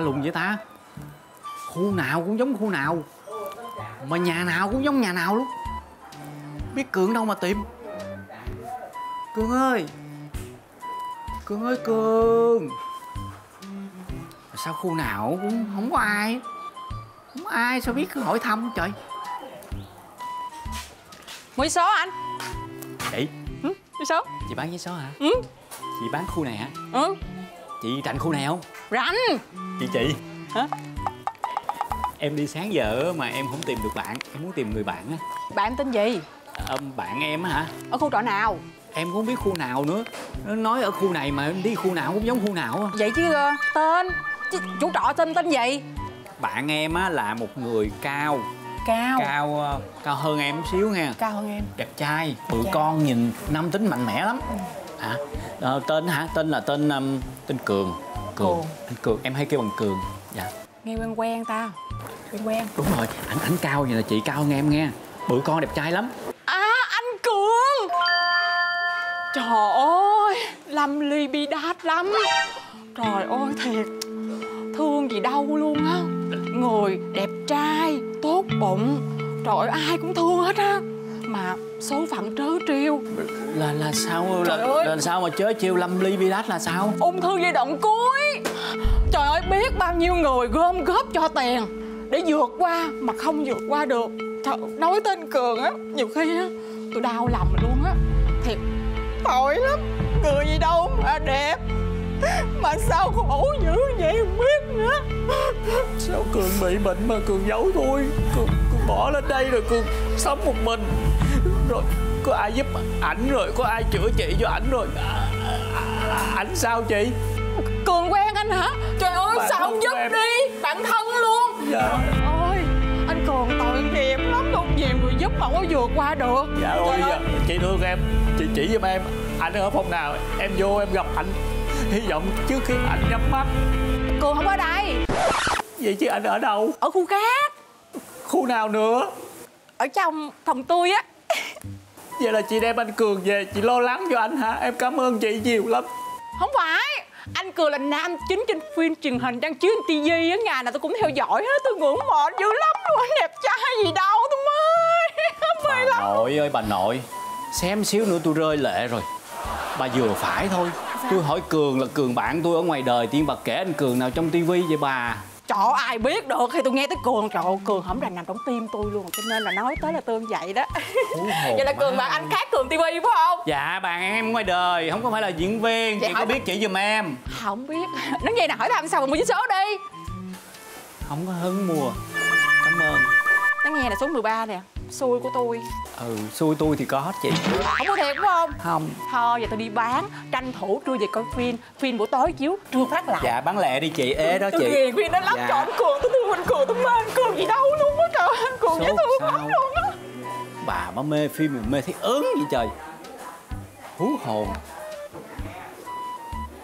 lạ lùng vậy ta? Khu nào cũng giống khu nào mà nhà nào cũng giống nhà nào luôn. Biết cường đâu mà tìm. Cường ơi! Cường ơi cường! Sao khu nào cũng không có ai? Không có ai sao biết cứ hỏi thăm trời? Mua số anh? Chị. Ừ, số? Chị bán giấy số hả? Ừ. Chị bán khu này hả? Ừ chị rành khu này không Rành chị chị. Hả? Em đi sáng giờ mà em không tìm được bạn. Em muốn tìm người bạn á. Bạn em tên gì? À, bạn em á hả? Ở khu trọ nào? Em cũng không biết khu nào nữa. Nó nói ở khu này mà đi khu nào cũng giống khu nào á. Vậy chứ uh, tên. Chứ, chủ trọ tên tên gì? Bạn em á là một người cao. Cao. Cao uh, cao hơn em một xíu nha. Cao hơn em. Đẹp trai. Bự con nhìn nam tính mạnh mẽ lắm hả? À, tên hả? Tên là tên um, tên cường. Cường. Cường. anh cường. Em hay kêu bằng cường. Dạ. Nghe quen quen ta. Quen quen. Đúng rồi. Ảnh ảnh cao vậy là chị cao hơn em nghe. Bự con đẹp trai lắm. À anh cường. Trời ơi lâm ly bi đát lắm. Trời ơi thiệt. Thương gì đâu luôn á. Người đẹp trai tốt bụng. Trời ơi ai cũng thương hết á mà số phận trớ trêu. Là là sao? Là, ơi. là sao mà chớ chiêu lâm ly bi đát là sao? Ung thư giai đoạn cuối. Trời ơi biết bao nhiêu người gom góp cho tiền để vượt qua mà không vượt qua được. Trời, nói tên cường á nhiều khi á tôi đau lòng luôn á. Thiệt tội lắm. Người gì đâu mà đẹp mà sao khổ dữ vậy không biết nữa. Sao cường bị bệnh mà cường giấu tôi? Cường, cường bỏ lên đây rồi cường sống một mình rồi. Có ai giúp ảnh rồi có ai chữa trị cho ảnh rồi. À, à, à, ảnh sao chị? Cường quen anh hả? Trời ơi Bạn sao không không giúp quen. đi? Bạn thân luôn. Dạ. Ôi anh cường tội nghiệp lắm luôn. Nhiều người giúp mà không có vượt qua được. Dạ Trời ôi ơi. dạ, chị thương em. Chị chỉ giùm em. Anh ở phòng nào em vô em gặp ảnh. Hy vọng trước khi ảnh nhắm mắt. Cường không ở đây. Vậy chứ anh ở đâu? Ở khu khác. Khu nào nữa? Ở trong phòng tôi á vậy là chị đem anh cường về chị lo lắng cho anh hả? Em cảm ơn chị nhiều lắm. Không phải. Anh cường là nam chính trên phim truyền hình trang chiếu trên tivi á ngày nào tôi cũng theo dõi hết tôi ngưỡng mộ dữ lắm luôn. Anh đẹp trai gì đâu tôi mê bà lắm nội ơi bà nội. Xem xíu nữa tôi rơi lệ rồi. Bà vừa phải thôi. Tôi hỏi cường là cường bạn tôi ở ngoài đời tiên bà kể anh cường nào trong tivi vậy bà Trời ơi, ai biết được thì tôi nghe tới Cường Trời ơi, Cường hổng rành nằm trong tim tôi luôn Cho nên là nói tới là tôi vậy đó. Vậy là Cường bạn anh khác Cường TV phải không? dạ bạn em ngoài đời không có phải là diễn viên. Vậy chị hỏi- có biết chỉ giùm em. Không biết. Nói vậy nào hỏi thăm sao mà mua vé số đi. Không có hứng mua. Cảm ơn. Nó nghe là số 13 nè Xui của tôi. Ừ xui tôi thì có hết chị. Không có thiệt phải không? không. Thôi giờ tôi đi bán Tranh thủ trưa về coi phim. Phim buổi tối chiếu trưa phát lại. Dạ bán lẹ đi chị ế đó Tôi chị. ghiền phim đó lắm Dạ. Anh Cường tôi thương anh Cường tôi mê anh Cường gì đâu luôn á trời Anh Cường dễ thương lắm luôn á. bà mà mê phim mà mê thấy ớn vậy trời. Hú hồn.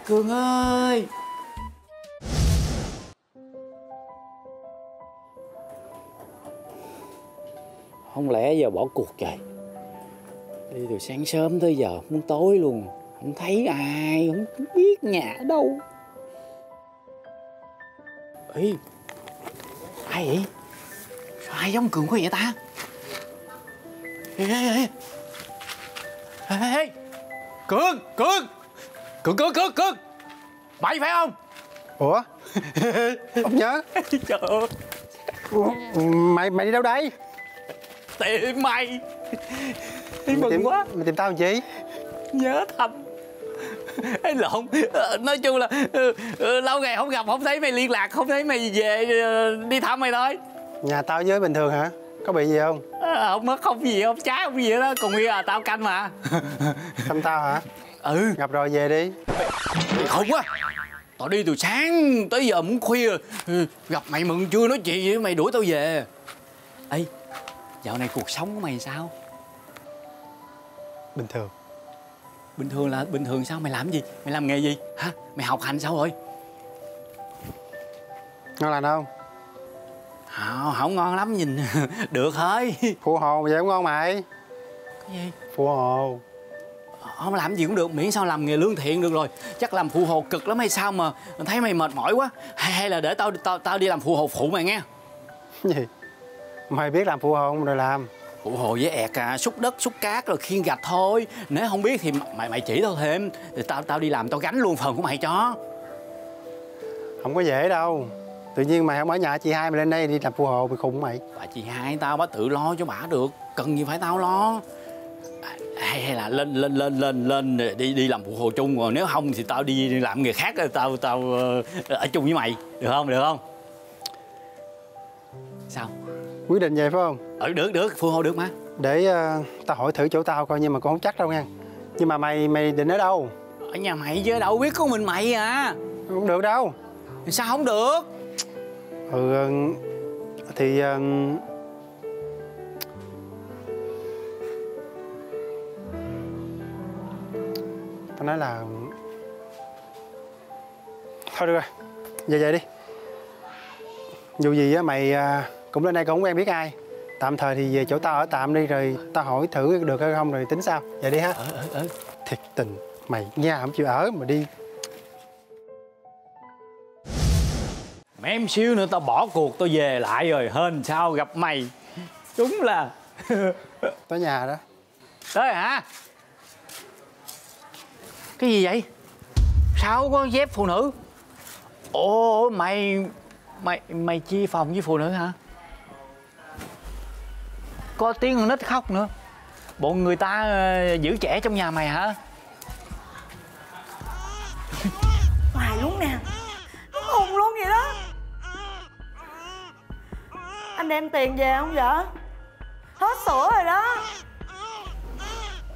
Cường ơi không lẽ giờ bỏ cuộc trời đi từ sáng sớm tới giờ muốn tối luôn. Không thấy ai không biết nhà ở đâu. Ê ai vậy? Sao ai giống cường quá vậy ta? Ê ê ê ê. Ê cường cường. Cường cường cường cường. Mày phải không? Ủa? Ông nhớ? trời ơi. Ủa, Mày mày đi đâu đây? Tìm mày. Mày mừng tìm, quá. Mày tìm tao làm chi? nhớ thăm Ê, lộn. Ờ, nói chung là ừ, ừ, lâu ngày không gặp không thấy mày liên lạc không thấy mày về ờ, đi thăm mày thôi. Nhà tao với bình thường hả? Có bị gì không? Ờ, không mất không gì không trái không gì hết đó còn nguyên là tao canh mà. Thăm tao hả? ừ. Gặp rồi về đi. Mày khùng quá. Tao đi từ sáng tới giờ muốn khuya. Ừ, gặp mày mừng chưa? Nói chuyện gì với mày đuổi tao về. Ê dạo này cuộc sống của mày sao? Bình thường. Bình thường là bình thường sao? Mày làm gì? Mày làm nghề gì? Hả? Mày học hành sao rồi? Ngon lành không? không, không ngon lắm nhìn được thôi. Phụ hồ vậy không ngon mày. Cái gì? Phụ hồ. Không làm gì cũng được miễn sao làm nghề lương thiện được rồi. Chắc làm phụ hồ cực lắm hay sao mà thấy mày mệt mỏi quá. Hay, hay là để tao tao tao đi làm phụ hồ phụ mày nghe. Gì? Mày biết làm phụ hồ không? Rồi làm. Phụ hồ với ẹt à xúc đất xúc cát rồi khiên gạch thôi. Nếu không biết thì mày mày chỉ tao thêm. Thì tao tao đi làm tao gánh luôn phần của mày cho. Không có dễ đâu. Tự nhiên mày không ở nhà chị hai mày lên đây đi làm phụ hồ mày khùng mày. Bà chị hai tao bà tự lo cho bà được. Cần gì phải tao lo. Hay, hay là lên lên lên lên lên đi đi làm phụ hồ chung. Rồi nếu không thì tao đi làm nghề khác tao tao ờ, ở chung với mày. Được không? Được không? Sao Quyết định vậy phải không? Ừ được được. Phụ hồ được mà. Để ờ, tao hỏi thử chỗ tao coi nhưng mà cũng không chắc đâu nha. Nhưng mà mày mày định ở đâu? Ở nhà mày chứ đâu biết có mình mày à. Không được đâu. Sao không được? Ừ ờ, Thì ờ, Tao nói là Thôi được rồi. Về về đi. Dù gì á mày à, cũng lên đây cũng không quen biết ai. Tạm thời thì về chỗ tao ở tạm đi Rồi tao hỏi thử được hay không rồi tính sao Vậy đi ha. Ừ ừ ừ Thiệt tình Mày nha không chịu ở mà đi. Mấy em xíu nữa tao bỏ cuộc tao về lại rồi hên sao gặp mày. Đúng là Tới nhà đó. Tới hả? Cái gì vậy? Sao có dép phụ nữ? Ồ mày mày mày chia phòng với phụ nữ hả có tiếng con nít khóc nữa. Bộ người ta ờ, giữ trẻ trong nhà mày hả? Hoài luôn nè. Nó khùng luôn vậy đó. Anh đem tiền về không vậy Hết sữa rồi đó.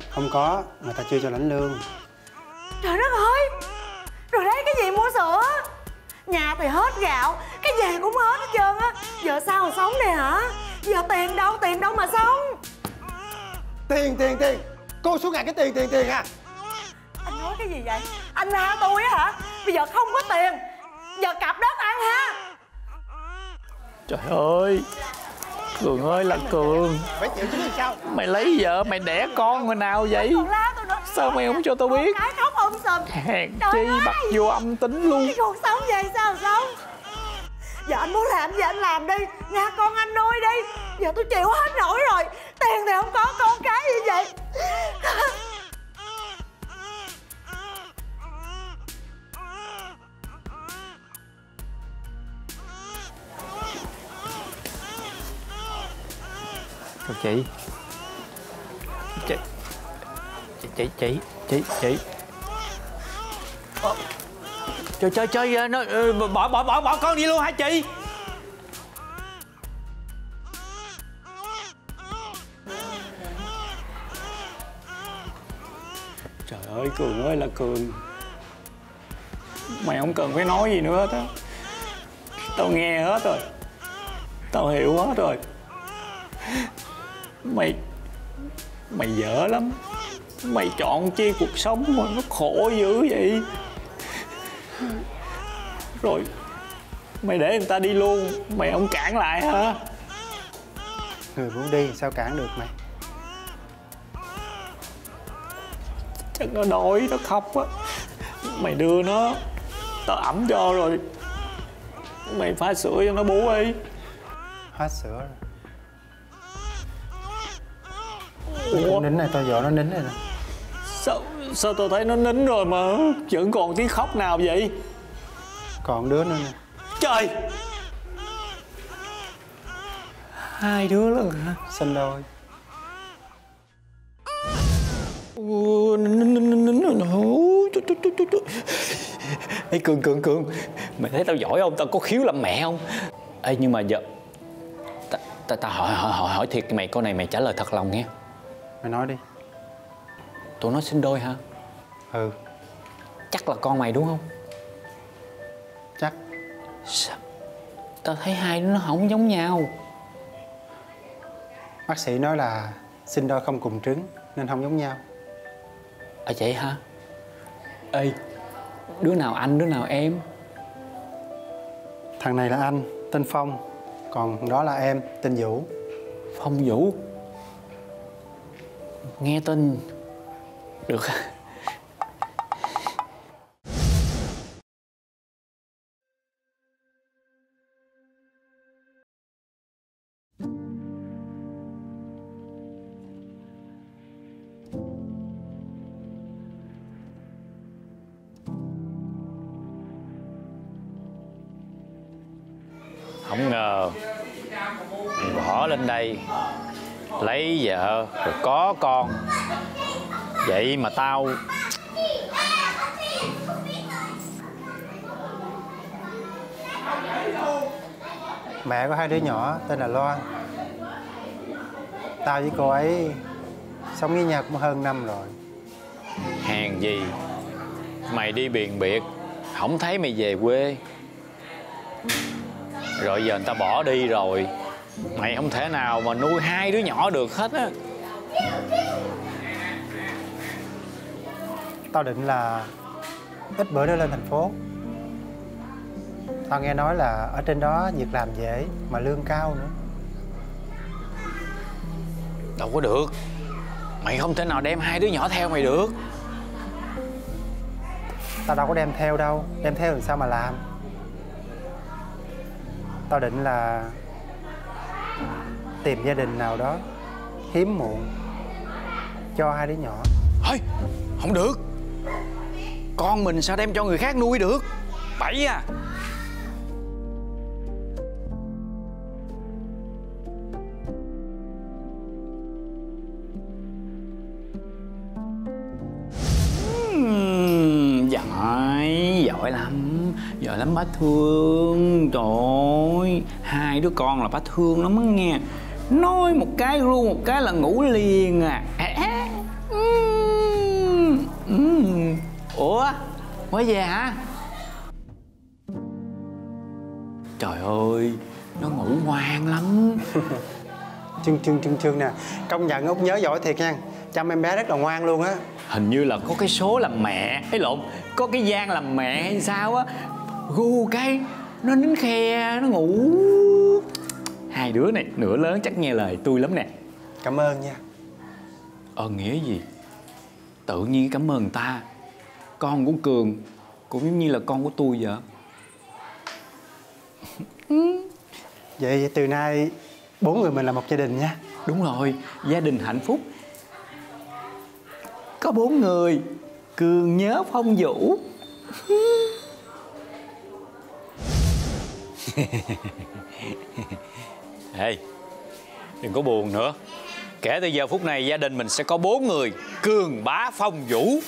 Không có Người ta chưa cho lãnh lương. Trời đất ơi. Rồi lấy cái gì mua sữa? Nhà thì hết gạo Cái gì cũng hết hết trơn á. Giờ sao mà sống đây hả Giờ tiền đâu tiền đâu mà sống. Tiền tiền tiền. Cô suốt ngày cái tiền tiền tiền à. Anh nói cái gì vậy? Anh la tôi á hả? Bây giờ không có tiền. Giờ cặp đất ăn ha trời ơi. Cường ơi là cường. Phải chịu chứ sao? Mày lấy vợ mày đẻ con hồi nào vậy? Còn la tôi nữa sao mày không cho tao biết? Cái khóc ôm sùm. Hèn chi bắt vô âm tính luôn. Cái cuộc sống vậy sao sống Giờ anh muốn làm gì anh làm đi. Nhà con anh nuôi đi. Giờ tôi chịu hết nổi rồi. Tiền thì không có con cái gì vậy? Thôi chị. Chị. Chị chị chị chị. Ờ, Chơi chơi chơi nó ờ, bỏ bỏ bỏ bỏ con đi luôn hả chị? Trời ơi, Cường ơi là Cường. Mày không cần phải nói gì nữa hết á. Tao nghe hết rồi. Tao hiểu hết rồi. Mày mày dở lắm. Mày chọn chi cuộc sống mà nó khổ dữ vậy rồi. Mày để người ta đi luôn. Mày không cản lại hả? Người muốn đi sao cản được mày? Chắc nó đói nó khóc á. Mày đưa nó tao ẩm cho rồi. Mày pha sữa cho nó bú đi. Hết sữa rồi. Ủa? Nín này tao dỗ nó nín này nè sao tao thấy nó nín rồi mà? Vẫn còn tiếng khóc nào vậy? Còn đứa nữa nè. Trời! Hai đứa lần hả? Chú, chú. Ê Cường Cường Cường. Mày thấy tao giỏi không? Tao có khiếu làm mẹ không? Ê nhưng mà giờ ta, ta, ta hỏi, hỏi, hỏi, hỏi thiệt mày câu này mày trả lời thật lòng nghe. Mày nói đi Tụi nó sinh đôi hả? Ừ Chắc là con mày đúng không? chắc Sao? Tao thấy hai đứa nó không giống nhau Bác sĩ nói là sinh đôi không cùng trứng Nên không giống nhau À vậy hả? Ê Đứa nào anh, đứa nào em? Thằng này là anh Tên Phong Còn đó là em Tên Vũ Phong Vũ Nghe tên được. Không ngờ. Bỏ lên đây lấy vợ rồi có con vậy mà tao Mẹ có hai đứa nhỏ tên là Loan. Tao với cô ấy sống với nhau cũng hơn năm rồi. Hèn gì? Mày đi biền biệt không thấy mày về quê. Rồi giờ người ta bỏ đi rồi. Mày không thể nào mà nuôi hai đứa nhỏ được hết á Tao định là ít bữa nữa lên thành phố. Tao nghe nói là ở trên đó việc làm dễ mà lương cao nữa. Đâu có được. Mày không thể nào đem hai đứa nhỏ theo mày được. Tao đâu có đem theo đâu. Đem theo thì sao mà làm? Tao định là Tìm gia đình nào đó Hiếm muộn Cho hai đứa nhỏ. Thôi không được con mình sao đem cho người khác nuôi được? Bậy à. Giỏi giỏi lắm. Giỏi lắm bác thương. Trời ơi, hai đứa con là bác thương lắm á nghe. Nói một cái luôn, một cái là ngủ liền à. Ủa mới về hả? Trời ơi nó ngủ ngoan lắm. Trưng trưng trưng trưng nè Công nhận út nhớ giỏi thiệt nha. Chăm em bé rất là ngoan luôn á. Hình như là có cái số làm mẹ. Hay lộn có cái gian làm mẹ hay sao á? Gu cái nó nín khe nó ngủ. Hai đứa này nửa lớn chắc nghe lời tôi lắm nè. Cảm ơn nha. Ờ nghĩa gì? Tự nhiên cảm ơn người ta con của cường cũng giống như là con của tôi vậy. Vậy từ nay Bốn người mình là một gia đình nha. Đúng rồi gia đình hạnh phúc. Có bốn người cường nhớ phong vũ. Ê, đừng có buồn nữa. Kể từ giờ phút này gia đình mình sẽ có bốn người Cường bá phong vũ